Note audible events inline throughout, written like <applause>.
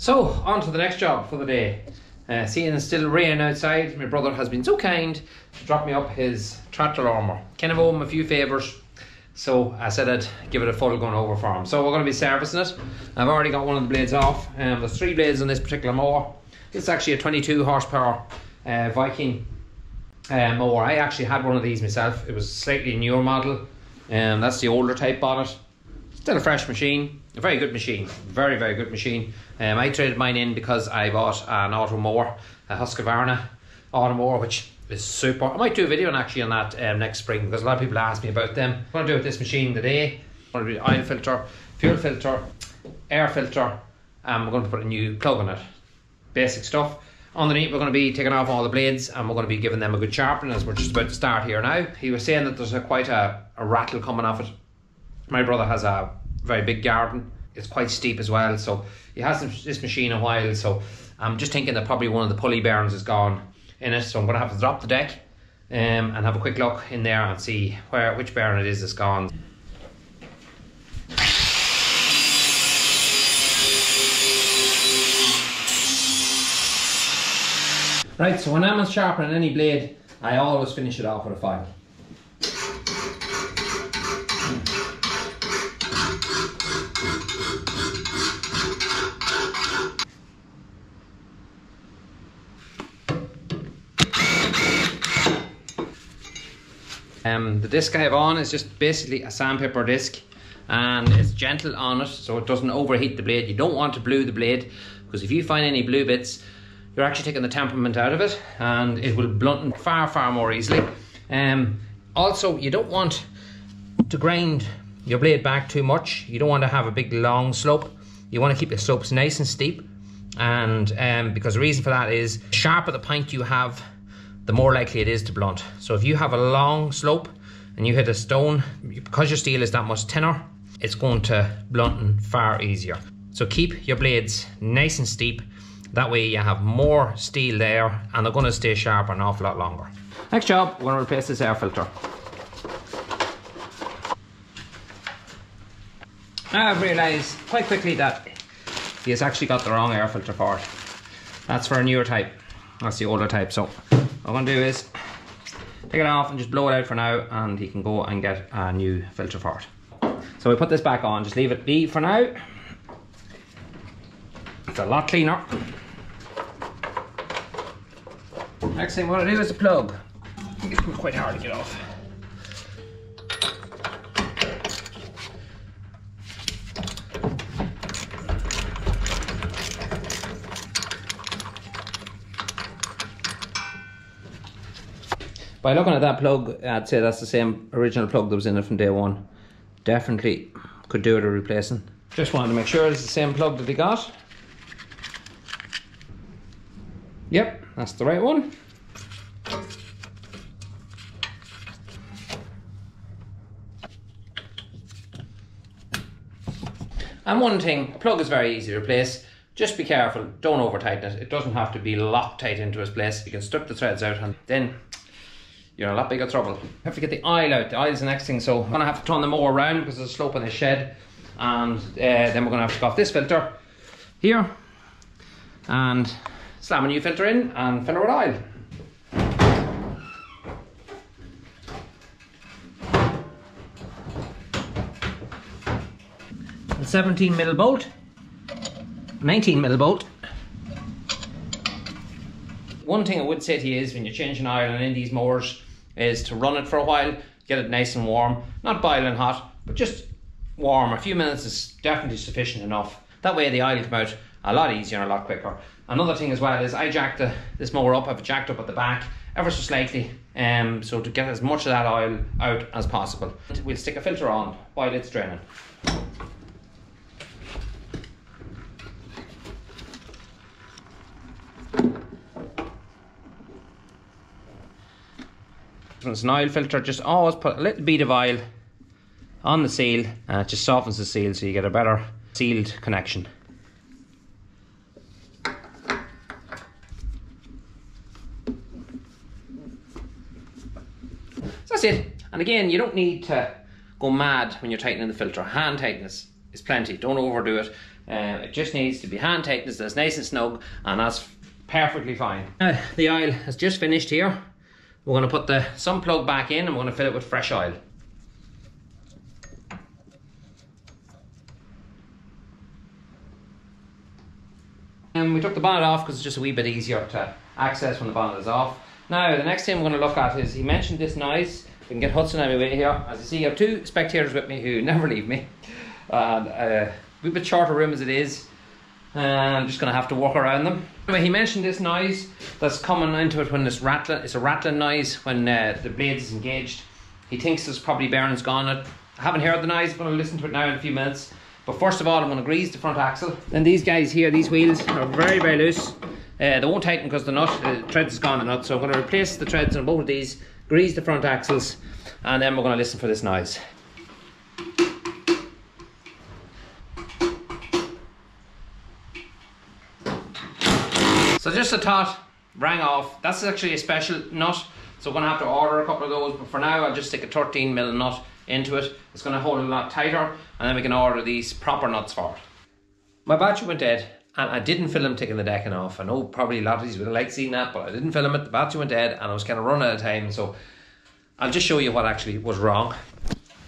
So, on to the next job for the day. Uh, seeing it's still raining outside, my brother has been so kind to drop me up his tractor lawnmower. Kind of owe him a few favours, so I said I'd give it a full going over for him. So we're going to be servicing it. I've already got one of the blades off. Um, there's three blades on this particular mower. It's actually a 22 horsepower uh, Viking uh, mower. I actually had one of these myself. It was a slightly newer model. Um, that's the older type bonnet. Still a fresh machine. A very good machine. Very, very good machine. Um, I traded mine in because I bought an auto mower, a Husqvarna auto mower, which is super. I might do a video on actually on that um, next spring because a lot of people ask me about them. I'm going to do with this machine today. I'm going to do oil filter, fuel filter, air filter, and we're going to put a new plug on it. Basic stuff. Underneath, we're going to be taking off all the blades and we're going to be giving them a good sharpening as we're just about to start here now. He was saying that there's a, quite a, a rattle coming off it. My brother has a very big garden. It's quite steep as well, so he has this machine a while. So I'm just thinking that probably one of the pulley bearings is gone in it. So I'm going to have to drop the deck um, and have a quick look in there and see where which bearing it is that's gone. Right, so when I'm sharpening any blade, I always finish it off with a file. Um, the disc I have on is just basically a sandpaper disc and it's gentle on it so it doesn't overheat the blade. You don't want to blue the blade because if you find any blue bits you're actually taking the temperament out of it and it will blunt far far more easily. Um, also you don't want to grind your blade back too much. You don't want to have a big long slope. You want to keep your slopes nice and steep and um, because the reason for that is sharper the point you have the more likely it is to blunt. So if you have a long slope and you hit a stone, because your steel is that much thinner, it's going to blunt far easier. So keep your blades nice and steep. That way you have more steel there and they're going to stay sharp an awful lot longer. Next job, we're to replace this air filter. Now I've realised quite quickly that he has actually got the wrong air filter for it. That's for a newer type. That's the older type. So what I'm to do is take it off and just blow it out for now and he can go and get a new filter for it. So we put this back on, just leave it be for now. It's a lot cleaner. Next thing what I do is the plug. It's quite hard to get off. By looking at that plug, I'd say that's the same original plug that was in it from day one. Definitely could do it a replacing. Just wanted to make sure it's the same plug that he got. Yep, that's the right one. And one thing, a plug is very easy to replace. Just be careful, don't over tighten it. It doesn't have to be locked tight into its place. You can strip the threads out and then you're in a lot bigger trouble. have to get the oil out. The is the next thing, so I'm gonna have to turn them more around because there's a slope in the shed. And uh, then we're gonna have to go off this filter here and slam a new filter in and fill it with oil. A 17 mil bolt, 19 mil bolt. One thing I would say to you is when you're changing oil in these mowers, is to run it for a while, get it nice and warm, not boiling hot, but just warm. A few minutes is definitely sufficient enough. That way the oil come out a lot easier and a lot quicker. Another thing as well is I jacked the, this mower up, I've jacked up at the back ever so slightly um, so to get as much of that oil out as possible. We'll stick a filter on while it's draining. It's an oil filter, just always put a little bead of oil on the seal and it just softens the seal so you get a better sealed connection. So that's it. And again, you don't need to go mad when you're tightening the filter. Hand tightness is plenty. Don't overdo it. Uh, it just needs to be hand tightened so it's nice and snug and that's perfectly fine. The oil has just finished here. We're going to put the sump plug back in and we're to fill it with fresh oil. And we took the bonnet off because it's just a wee bit easier to access when the bonnet is off. Now, the next thing we're going to look at is, he mentioned this noise. We can get Hudson out of way here. As you see, I have two spectators with me who <laughs> never leave me. And uh, a bit shorter room as it is. And I'm just going to have to walk around them. Anyway, he mentioned this noise that's coming into it when it's rattling. It's a rattling noise when uh, the blade is engaged. He thinks there's probably bearings gone. I haven't heard the noise. But to listen to it now in a few minutes. But first of all, I'm going to grease the front axle. And these guys here, these wheels are very, very loose. Uh, they won't tighten because the nut, the threads is gone the nut. So I'm going to replace the threads on both of these, grease the front axles, and then we're going to listen for this noise. So just a thought, rang off. That's actually a special nut. So I'm to have to order a couple of those. But for now, I'll just stick a 13 mil nut into it. It's to hold a lot tighter and then we can order these proper nuts for it. My battery went dead and I didn't film taking the decking off. I know probably a lot of you would like seeing that, but I didn't film it. The battery went dead and I was kind of running out of time. So I'll just show you what actually was wrong.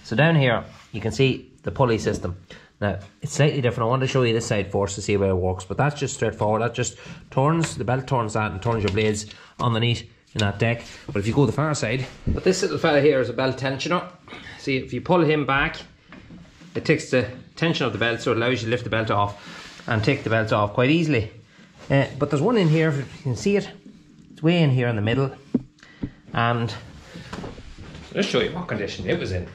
So down here, you can see the pulley system. Now, it's slightly different. I want to show you this side first to see where it works, but that's just straightforward. That just turns, the belt turns that and turns your blades underneath in that deck. But if you go the far side, but this little fella here is a belt tensioner. See, if you pull him back, it takes the tension of the belt, so it allows you to lift the belt off and take the belt off quite easily. Uh, but there's one in here, if you can see it, it's way in here in the middle. And I'll show you what condition it was in.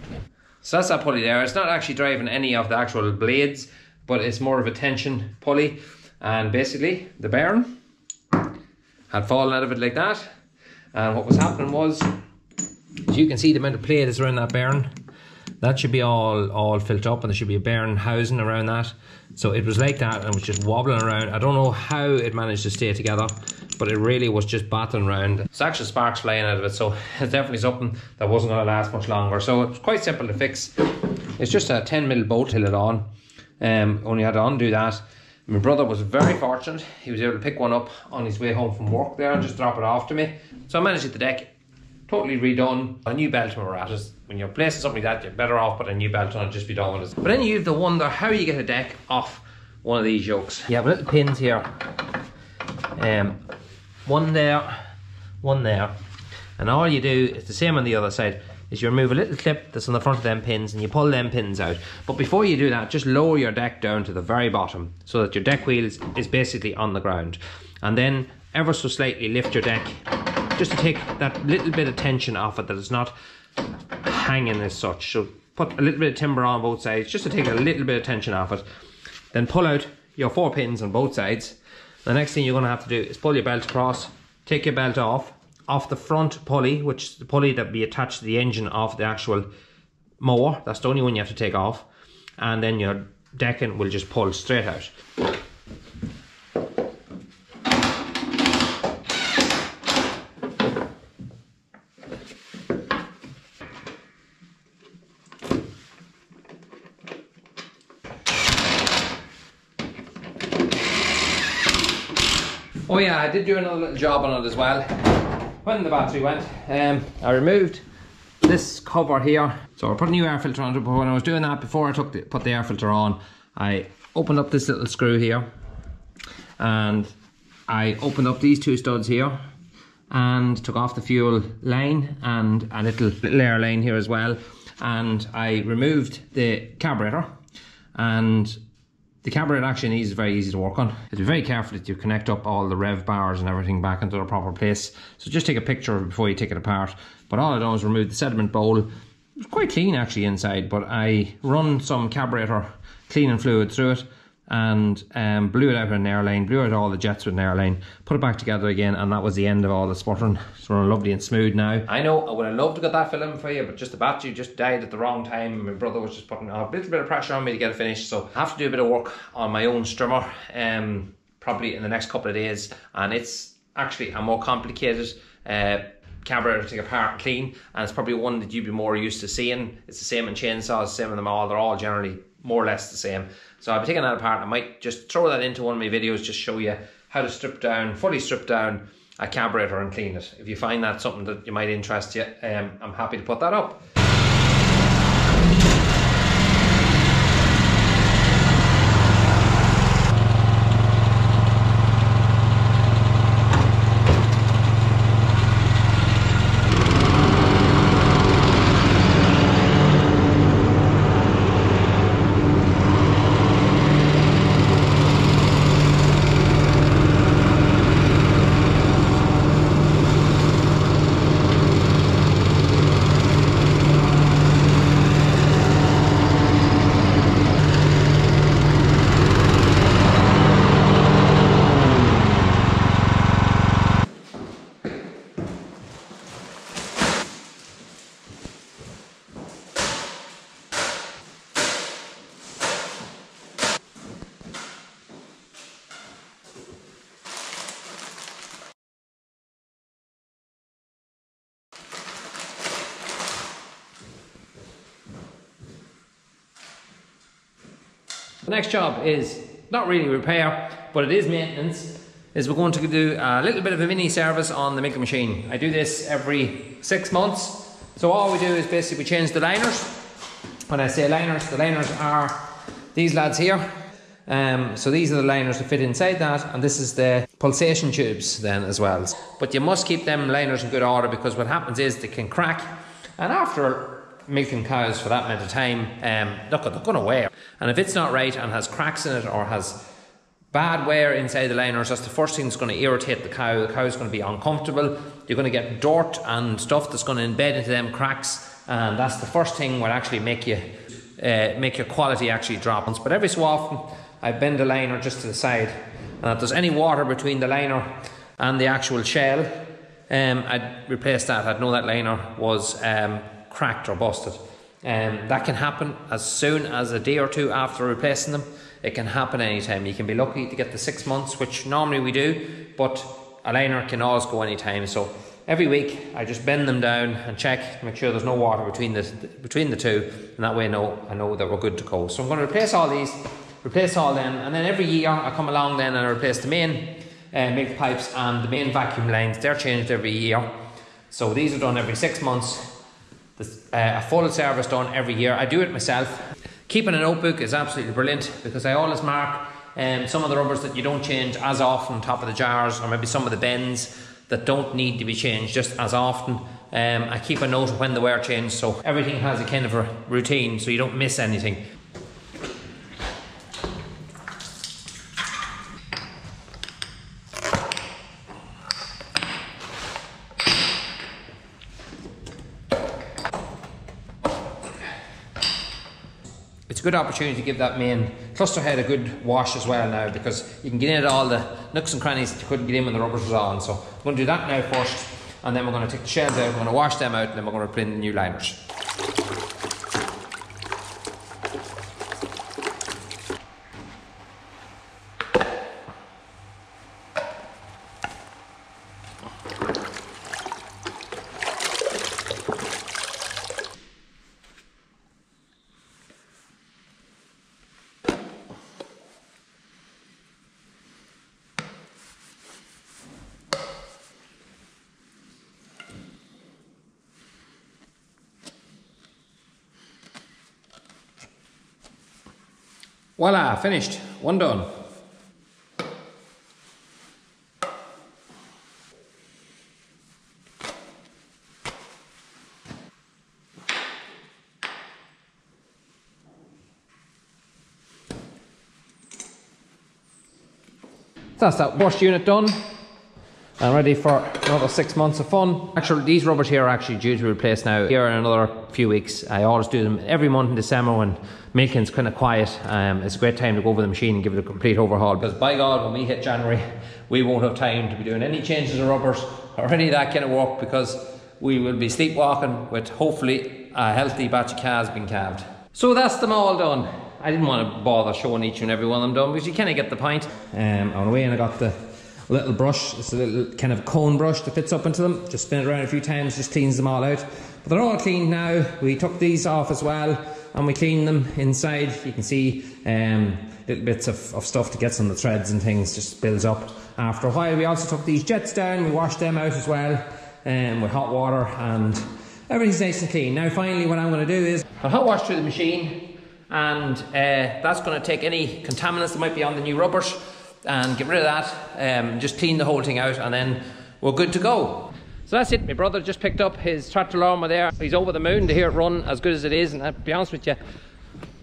So that's that pulley there. It's not actually driving any of the actual blades, but it's more of a tension pulley. And basically, the bearing had fallen out of it like that. And what was happening was, as you can see, the amount of plate is around that bearing. That should be all, all filled up and there should be a bearing housing around that. So it was like that and it was just wobbling around. I don't know how it managed to stay together, but it really was just battling around. It's actually sparks flying out of it, so <laughs> it's definitely something that wasn't going to last much longer. So it's quite simple to fix. It's just a 10 mil bolt to it on. Um, only had to undo that. My brother was very fortunate. He was able to pick one up on his way home from work there and just drop it off to me. So I managed to get the deck totally redone. A new belt at it. When you're placing something like that, you're better off putting a new belt on and just be done with it. But then you have to wonder how you get a deck off one of these yokes. You have little pins here. Um, one there, one there. And all you do is the same on the other side is you remove a little clip that's on the front of them pins and you pull them pins out. But before you do that, just lower your deck down to the very bottom so that your deck wheel is, is basically on the ground. And then ever so slightly lift your deck just to take that little bit of tension off it that it's not hanging as such. So put a little bit of timber on both sides just to take a little bit of tension off it. Then pull out your four pins on both sides. The next thing you're going to have to do is pull your belt across, take your belt off, off the front pulley, which is the pulley that be attached to the engine of the actual mower. That's the only one you have to take off. And then your decking will just pull straight out. Oh yeah, I did do another little job on it as well. When the battery went, um, I removed this cover here. So I put a new air filter on it, but when I was doing that, before I took the, put the air filter on, I opened up this little screw here. And I opened up these two studs here and took off the fuel line and a little, little air line here as well. And I removed the carburetor and the carburetor actually is very easy to work on. Be very careful that you connect up all the rev bars and everything back into their proper place. So just take a picture before you take it apart. But all I done was remove the sediment bowl. It's quite clean actually inside, but I run some carburetor cleaning fluid through it and um, blew it out with an air line, blew out all the jets with an air line, put it back together again, and that was the end of all the sputtering. It's running lovely and smooth now. I know I would have loved to get that film for you, but just the battery just died at the wrong time. My brother was just putting a little bit of pressure on me to get it finished, so I have to do a bit of work on my own strimmer, um, probably in the next couple of days, and it's actually a more complicated. Uh, to take apart and clean and it's probably one that you'd be more used to seeing it's the same in chainsaws same in them all they're all generally more or less the same So I'll be taking that apart. I might just throw that into one of my videos, just show you how to strip down, fully strip down a carburetor and clean it. If you find that something that you might interest you, um, I'm happy to put that up. The next job is not really repair, but it is maintenance. Is we're going to do a little bit of a mini service on the milking machine. I do this every six months. So all we do is basically we change the liners. When I say liners, the liners are these lads here. Um, so these are the liners that fit inside that, and this is the pulsation tubes then as well. But you must keep them liners in good order because what happens is they can crack, and after milking cows for that amount of time, um, look, they're going to wear. And if it's not right and has cracks in it or has bad wear inside the liners, that's the first thing that's going to irritate the cow. The cow's going to be uncomfortable. You're going to get dirt and stuff that's going to embed into them cracks, and that's the first thing will actually make you uh, make your quality actually drop. But every so often, I bend the liner just to the side, and if there's any water between the liner and the actual shell, um, I'd replace that. I'd know that liner was um, cracked or busted. Um, that can happen as soon as a day or two after replacing them. It can happen anytime. You can be lucky to get the six months, which normally we do, but a liner can always go anytime. So every week I just bend them down and check to make sure there's no water between the between the two, and that way I know I know that we're good to go. So I'm going to replace all these, replace all them, and then every year I come along then and I replace the main uh, milk pipes and the main vacuum lines. They're changed every year. So these are done every six months uh, a full service done every year. I do it myself. Keeping a notebook is absolutely brilliant because I always mark um, some of the rubbers that you don't change as often top of the jars or maybe some of the bends that don't need to be changed just as often. Um, I keep a note of when they were changed so everything has a kind of a routine so you don't miss anything. Good opportunity to give that main cluster head a good wash as well now because you can get in at all the nooks and crannies that you couldn't get in when the rubbers was on. So I'm going to do that now first and then we're going to take the shells out, we're going to wash them out and then we're going to put in the new liners. Voila, finished. One done. That's that wash unit done and ready for another six months of fun. Actually, these rubbers here are actually due to replace now here in another few weeks. I always do them every month in December when milking's kind of quiet. Um, it's a great time to go over the machine and give it a complete overhaul because by God, when we hit January, we won't have time to be doing any changes of rubbers or any of that kind of work because we will be sleepwalking with hopefully a healthy batch of calves being calved. So that's them all done. I didn't want to bother showing each and every one of them done because you kind of get the point. Um, on the way and I got the little brush. It's a little kind of cone brush that fits up into them. Just spin it around a few times, just cleans them all out. But they're all cleaned now. We took these off as well. and we clean them inside. You can see um, little bits of, of stuff to get some of the threads and things just builds up after a while. We also took these jets down, we washed them out as well um, with hot water and everything's nice and clean. Now finally what I'm going to do is I'll hot wash through the machine and uh, that's going to take any contaminants that might be on the new rubbers and get rid of that, um, just clean the whole thing out and then we're good to go. So that's it, my brother just picked up his tractor lawnmower there. He's over the moon to hear it run as good as it is and to be honest with you,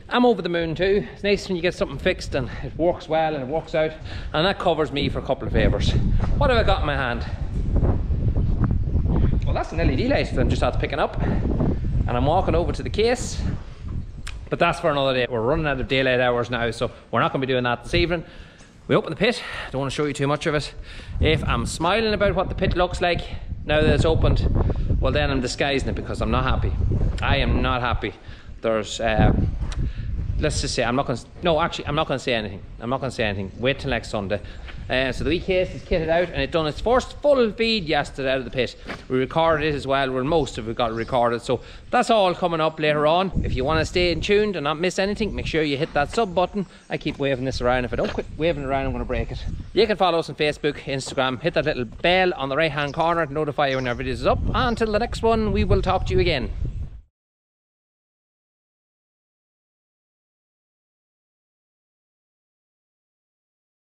I'm over the moon too. It's nice when you get something fixed and it works well and it works out and that covers me for a couple of favours. What have I got in my hand? Well that's an LED light that I'm just after picking up and I'm walking over to the case but that's for another day. We're running out of daylight hours now so we're not going to be doing that this evening. We open the pit, don't want to show you too much of it. If I'm smiling about what the pit looks like now that it's opened, well then I'm disguising it because I'm not happy. I am not happy. There's, uh, let's just say, I'm not going to, no actually I'm not going to say anything. I'm not going to say anything. Wait till next Sunday. Uh, so the wee case is kitted out and it done its first full feed yesterday out of the pit. We recorded it as well, where most of it got recorded. So that's all coming up later on. If you want to stay in tuned and not miss anything, make sure you hit that sub button. I keep waving this around. If I don't quit waving around, I'm going to break it. You can follow us on Facebook, Instagram. Hit that little bell on the right hand corner to notify you when our videos is up. Until the next one, we will talk to you again.